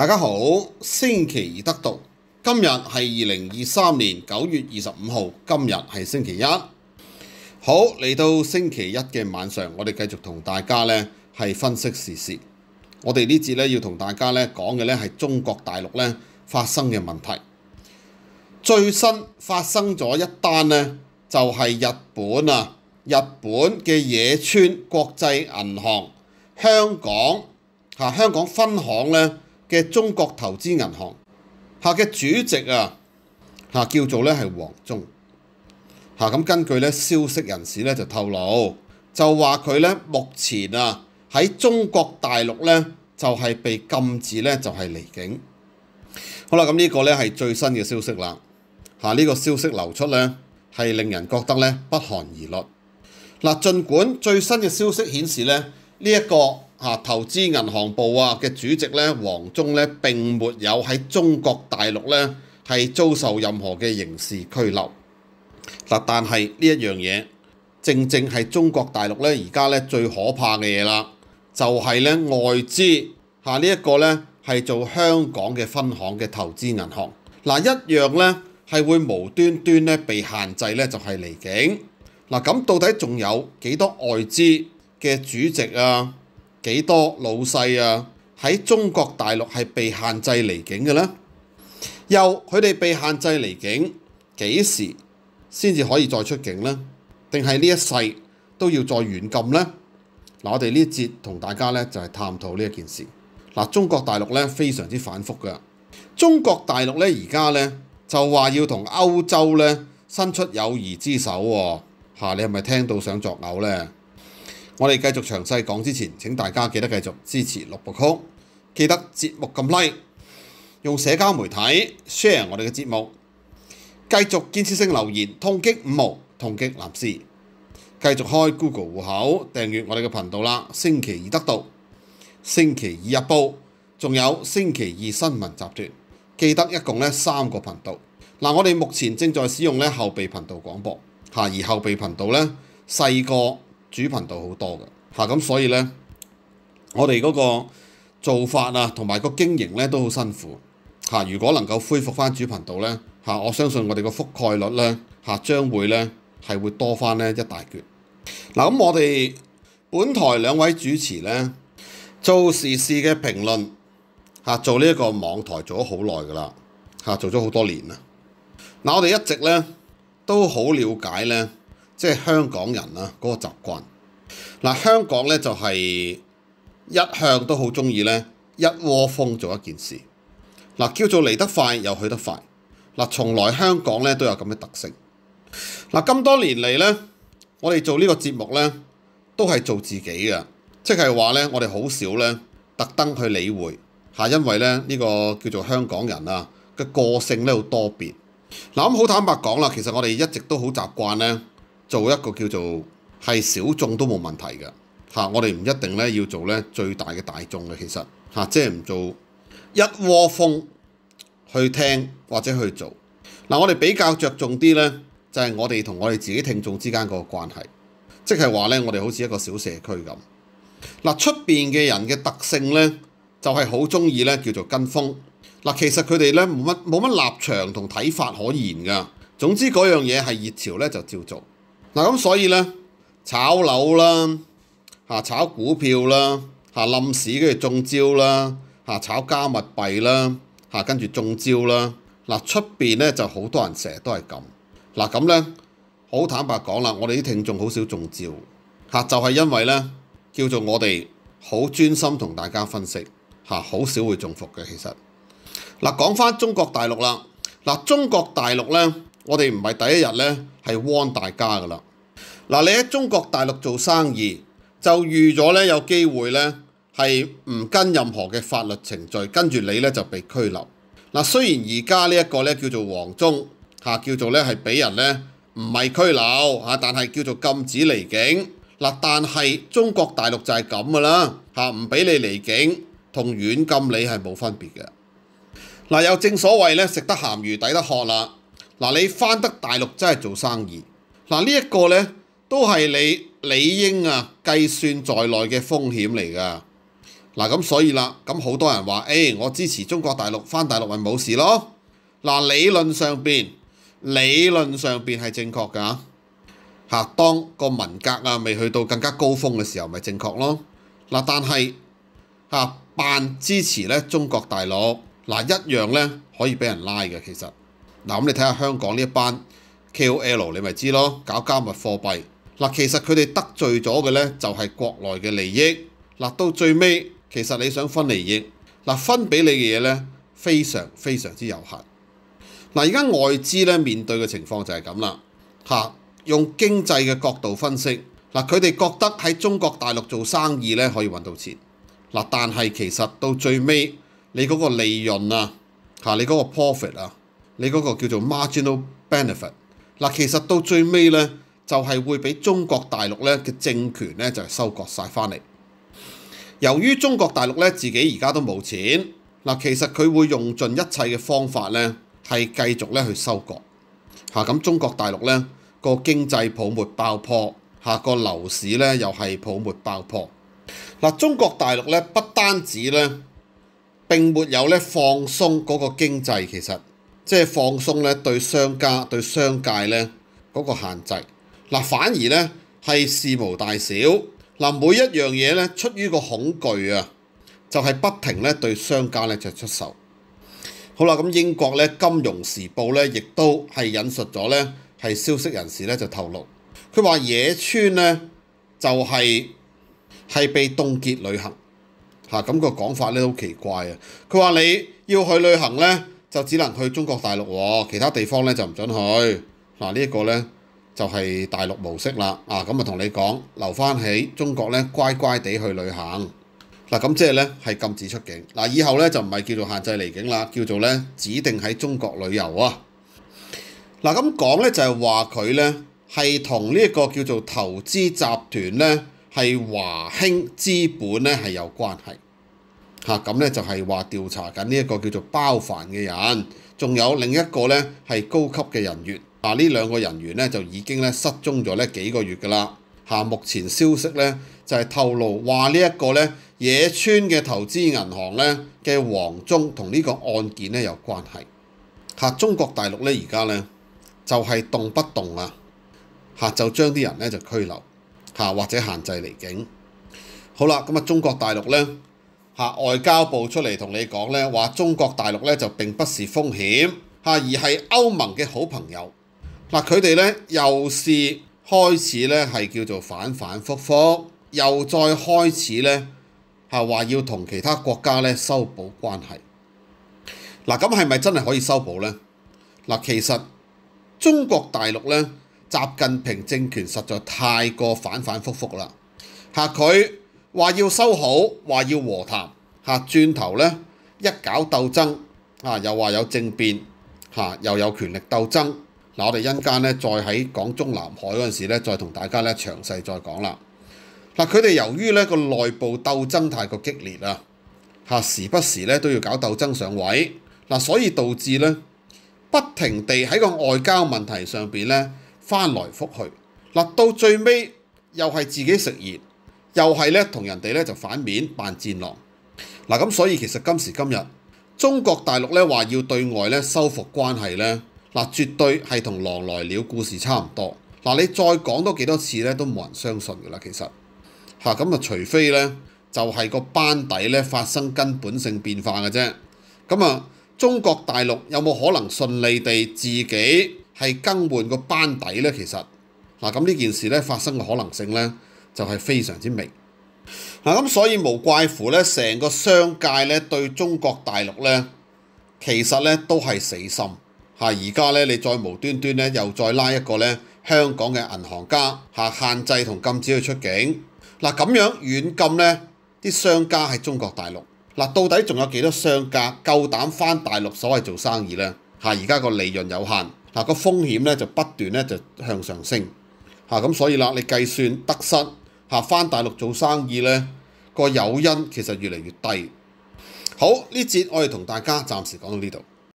大家好，星期二得到，今日系二零二三年九月二十五号，今日系星期一。好，嚟到星期一嘅晚上，我哋继续同大家呢系分析时事。我哋呢节呢要同大家呢讲嘅呢系中国大陆呢发生嘅问题。最新发生咗一单呢，就系日本啊，日本嘅野村国际银行香港吓香港分行呢嘅中國投資銀行下嘅主席啊嚇叫做呢係黃忠嚇咁，根據咧消息人士呢就透露，就話佢呢目前啊喺中國大陸呢就係被禁止呢就係離境。好啦，咁呢個呢係最新嘅消息啦。嚇！呢個消息流出呢，係令人覺得呢不寒而栗。嗱，儘管最新嘅消息顯示呢，呢、一個嚇投資銀行部啊嘅主席呢，王忠呢並沒有喺中國大陸呢係遭受任何嘅刑事拘留。嗱，但係呢一樣嘢，正正係中國大陸呢而家呢最可怕嘅嘢啦，就係、是、呢外資嚇呢一個呢係做香港嘅分行嘅投資銀行。嗱，一樣呢。係會無端端咧被限制咧，就係離境嗱。咁到底仲有幾多外資嘅主席啊？幾多老細啊？喺中國大陸係被限制離境嘅呢？又佢哋被限制離境幾時先至可以再出境呢？定係呢一世都要再軟禁呢？嗱，我哋呢節同大家咧就係探討呢一件事嗱。中國大陸咧非常之反覆㗎，中國大陸咧而家咧。就話要同歐洲咧伸出友誼之手喎、哦啊，你係咪聽到想作嘔呢？我哋繼續詳細講之前，請大家記得繼續支持六部曲，記得節目撳 like，用社交媒體 share 我哋嘅節目，繼續建設性留言，痛擊五毛，痛擊藍絲，繼續開 Google 戶口訂閱我哋嘅頻道啦。星期二得到，星期二日報，仲有星期二新聞集團。記得一共咧三個頻道，嗱，我哋目前正在使用咧後備頻道廣播，嚇，而後備頻道咧細個主頻道好多嘅，嚇，咁所以咧我哋嗰個做法啊，同埋個經營咧都好辛苦，嚇，如果能夠恢復翻主頻道咧，嚇，我相信我哋個覆蓋率咧，嚇，將會咧係會多翻咧一大橛。嗱，咁我哋本台兩位主持咧做時事嘅評論。嚇做呢一個網台做咗好耐㗎啦，嚇做咗好多年啦。嗱，我哋一直咧都好了解咧，即係香港人啊嗰個習慣。嗱，香港咧就係一向都好中意咧一窩蜂做一件事。嗱，叫做嚟得快又去得快。嗱，從來香港咧都有咁嘅特色。嗱，咁多年嚟咧，我哋做呢個節目咧都係做自己嘅，即係話咧我哋好少咧特登去理會。嚇，因為咧呢個叫做香港人啊嘅個性咧好多變。嗱，咁好坦白講啦，其實我哋一直都好習慣咧做一個叫做係小眾都冇問題嘅嚇。我哋唔一定咧要做咧最大嘅大眾嘅，其實嚇即係唔做一窩蜂去聽或者去做。嗱，我哋比較着重啲咧就係我哋同我哋自己聽眾之間嗰個關係，即係話咧我哋好似一個小社區咁。嗱，出邊嘅人嘅特性咧。就係好中意咧，叫做跟風嗱。其實佢哋咧冇乜冇乜立場同睇法可言㗎。總之嗰樣嘢係熱潮咧就照做嗱。咁所以咧炒樓啦嚇，炒股票啦嚇，冧市跟住中招啦嚇，炒加密幣啦嚇，跟住中招啦嗱。出邊咧就好多人成日都係咁嗱。咁咧好坦白講啦，我哋啲聽眾好少中招嚇，就係因為咧叫做我哋好專心同大家分析。嚇，好少會中伏嘅，其實嗱，講翻中國大陸啦，嗱，中國大陸咧，我哋唔係第一日咧係 warn 大家噶啦。嗱，你喺中國大陸做生意就預咗咧有機會咧係唔跟任何嘅法律程序，跟住你咧就被拘留。嗱，雖然而家呢一個咧叫做黃忠嚇，叫做咧係俾人咧唔係拘留嚇，但係叫做禁止離境嗱，但係中國大陸就係咁噶啦嚇，唔俾你離境。同軟禁你係冇分別嘅。嗱，又正所謂咧，食得鹹魚抵得渴啦。嗱，你返得大陸真係做生意。嗱，呢一個咧都係你理應啊計算在內嘅風險嚟㗎。嗱咁所以啦，咁好多人話，誒、我支持中國大陸返大陸咪冇事咯。嗱理論上邊，理論上邊係正確㗎。嚇，當個文革啊未去到更加高峰嘅時候，咪正確咯。嗱，但係嚇扮支持咧中國大陸，嗱一樣咧可以俾人拉嘅。其實嗱咁你睇下香港呢一班 KOL，你咪知咯，搞加密貨幣。嗱，其實佢哋得罪咗嘅咧就係國內嘅利益。嗱，到最尾其實你想分利益，嗱分俾你嘅嘢咧非常非常之有限。嗱，而家外資咧面對嘅情況就係咁啦，嚇用經濟嘅角度分析，嗱佢哋覺得喺中國大陸做生意咧可以揾到錢，嗱但係其實到最尾你嗰個利潤啊，嚇你嗰個 profit 啊，你嗰個叫做 marginal benefit，嗱其實到最尾咧。就係會俾中國大陸咧嘅政權咧就係收割晒翻嚟。由於中國大陸咧自己而家都冇錢，嗱其實佢會用盡一切嘅方法咧係繼續咧去收割嚇。咁中國大陸咧個經濟泡沫爆破嚇，個樓市咧又係泡沫爆破。嗱中國大陸咧不單止咧並沒有咧放鬆嗰個經濟，其實即係放鬆咧對商家對商界咧嗰個限制。嗱，反而咧係事無大小，嗱每一樣嘢咧出於個恐懼啊，就係不停咧對商家咧就出手。好啦，咁英國咧《金融時報》咧亦都係引述咗咧係消息人士咧就透露，佢話野村咧就係係被凍結旅行嚇，咁個講法咧好奇怪啊！佢話你要去旅行咧就只能去中國大陸喎，其他地方咧就唔准去。嗱呢一個咧。就係大陸模式啦，啊咁啊同你講留翻喺中國咧，乖乖地去旅行嗱，咁即係咧係禁止出境嗱，以後咧就唔係叫做限制離境啦，叫做咧指定喺中國旅遊啊。嗱咁講咧就係話佢咧係同呢一個叫做投資集團咧係華興資本咧係有關係嚇，咁咧就係話調查緊呢一個叫做包凡嘅人，仲有另一個咧係高級嘅人員。嗱，呢兩個人員咧就已經咧失蹤咗咧幾個月㗎啦。嚇，目前消息咧就係透露話呢一個咧野村嘅投資銀行咧嘅黃忠同呢個案件咧有關係。嚇，中國大陸咧而家咧就係動不動啊嚇就將啲人咧就拘留嚇或者限制離境。好啦，咁啊中國大陸咧嚇外交部出嚟同你講咧話中國大陸咧就並不是風險嚇，而係歐盟嘅好朋友。嗱，佢哋咧又是開始咧係叫做反反覆覆，又再開始咧係話要同其他國家咧修補關係。嗱，咁係咪真係可以修補呢？嗱，其實中國大陸咧，習近平政權實在太過反反覆覆啦。嚇，佢話要修好，話要和談，嚇轉頭咧一搞鬥爭，啊又話有政變，嚇又有權力鬥爭。嗱，我哋一間咧，再喺講中南海嗰陣時咧，再同大家咧詳細再講啦。嗱，佢哋由於咧個內部鬥爭太過激烈啊，嚇時不時咧都要搞鬥爭上位，嗱，所以導致咧不停地喺個外交問題上邊咧翻來覆去。嗱，到最尾又係自己食言，又係咧同人哋咧就反面扮戰狼。嗱，咁所以其實今時今日中國大陸咧話要對外咧修復關係咧。嗱，絕對係同狼來了故事差唔多。嗱，你再講多幾多次咧，都冇人相信㗎啦。其實嚇咁啊，除非咧就係個班底咧發生根本性變化嘅啫。咁啊，中國大陸有冇可能順利地自己係更換個班底咧？其實嗱，咁呢件事咧發生嘅可能性咧就係非常之微。嗱，咁所以無怪乎咧，成個商界咧對中國大陸咧其實咧都係死心。嚇！而家咧，你再無端端咧，又再拉一個咧香港嘅銀行家嚇，限制同禁止佢出境。嗱，咁樣軟禁咧啲商家喺中國大陸。嗱，到底仲有幾多商家夠膽返大陸所謂做生意咧？嚇！而家個利潤有限，嗱個風險咧就不斷咧就向上升。嚇！咁所以啦，你計算得失嚇返大陸做生意咧個誘因其實越嚟越低。好，呢節我哋同大家暫時講到呢度。